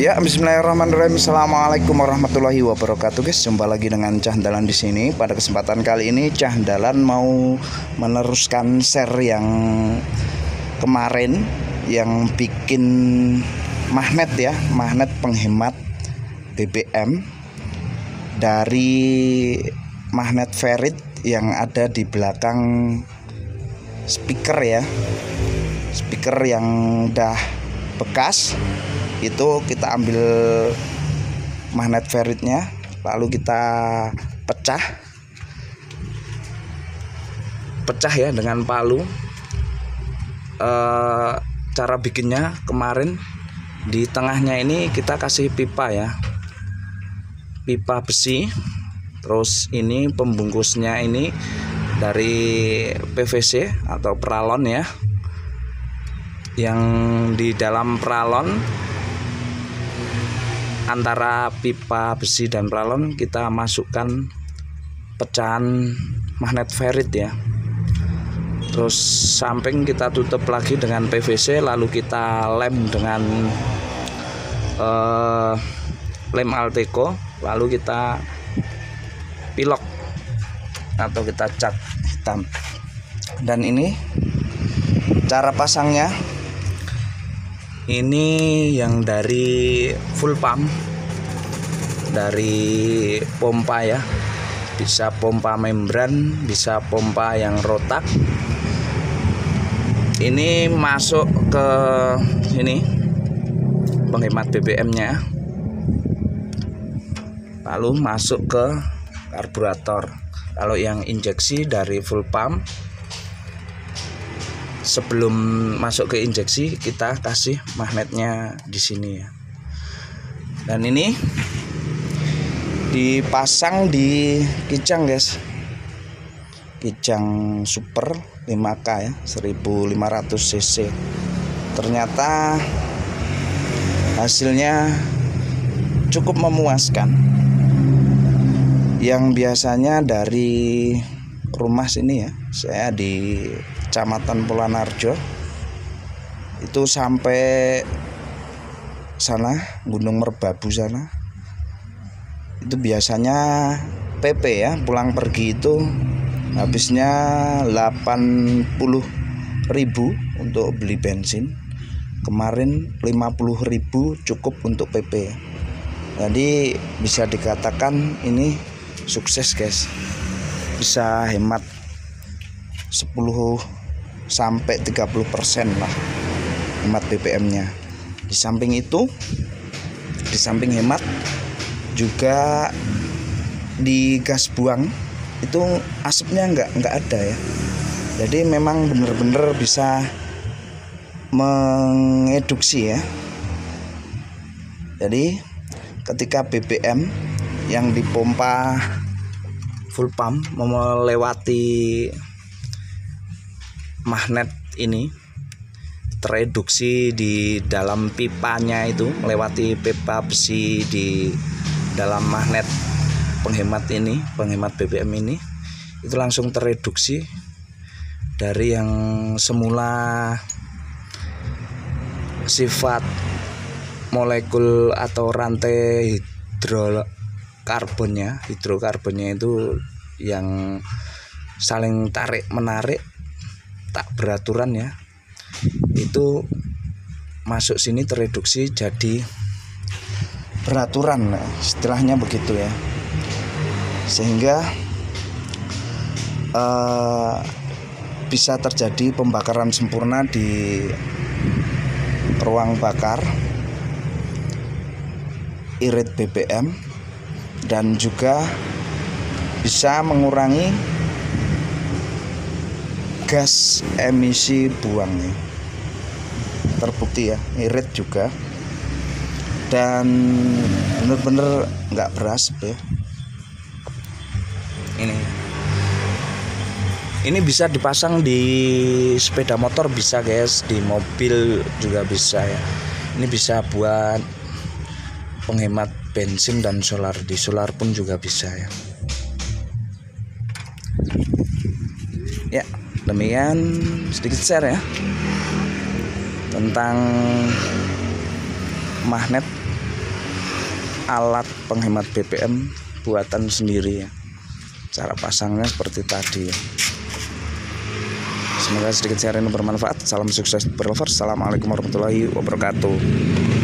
Ya, Bismillahirrahmanirrahim. Assalamualaikum warahmatullahi wabarakatuh, guys. Jumpa lagi dengan Cah Dalan di sini. Pada kesempatan kali ini, Cah Dalan mau meneruskan share yang kemarin yang bikin magnet ya, magnet penghemat BBM dari magnet ferit yang ada di belakang speaker ya. Speaker yang udah bekas itu kita ambil magnet feritnya lalu kita pecah. Pecah ya dengan palu. E, cara bikinnya kemarin di tengahnya ini kita kasih pipa ya. Pipa besi. Terus ini pembungkusnya ini dari PVC atau peralon ya. Yang di dalam peralon antara pipa besi dan pralon kita masukkan pecahan magnet ferit ya. Terus samping kita tutup lagi dengan PVC lalu kita lem dengan uh, lem Alteco lalu kita pilok atau kita cat hitam. Dan ini cara pasangnya ini yang dari full pump. Dari pompa ya. Bisa pompa membran bisa pompa yang rotak. Ini masuk ke ini penghemat BBM nya lalu masuk ke karburator. Kalau yang injeksi dari full pump sebelum masuk ke injeksi kita kasih magnetnya di sini ya. Dan ini dipasang di kijang guys. Kijang super 5k ya 1500 cc. Ternyata hasilnya cukup memuaskan. Yang biasanya dari rumah sini ya saya di Kecamatan Polanarjo. Itu sampai sana Gunung Merbabu sana. Itu biasanya PP ya pulang pergi itu habisnya 80.000 untuk beli bensin. Kemarin 50.000 cukup untuk PP jadi bisa dikatakan ini sukses guys. Bisa hemat 10 sampai 30% lah hemat BBM-nya. Di samping itu, di samping hemat juga di gas buang itu asapnya nggak nggak ada ya. Jadi memang benar-benar bisa mengeduksi ya. Jadi ketika BBM yang dipompa full pump melewati magnet ini tereduksi di dalam pipanya itu melewati pipa besi di dalam magnet penghemat ini penghemat BBM ini. Itu langsung tereduksi dari yang semula sifat molekul atau rantai hidrokarbonnya. Hidrokarbonnya itu yang saling tarik menarik tak beraturan ya itu masuk sini tereduksi jadi beraturan istilahnya begitu ya. Sehingga uh, bisa terjadi pembakaran sempurna di ruang bakar irit BBM dan juga bisa mengurangi gas emisi buangnya terbukti ya irit juga. Dan bener-bener nggak beras ya. Ini. Ini bisa dipasang di sepeda motor bisa guys. Di mobil juga bisa ya. Ini bisa buat penghemat bensin dan solar. Di solar pun juga bisa ya. Ya demikian sedikit share ya tentang magnet alat penghemat BBM buatan sendiri ya. Cara pasangnya seperti tadi ya. Semoga sedikit share ini bermanfaat. Salam sukses berlover assalamualaikum warahmatullahi wabarakatuh